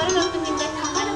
말을 얻는 데 가만히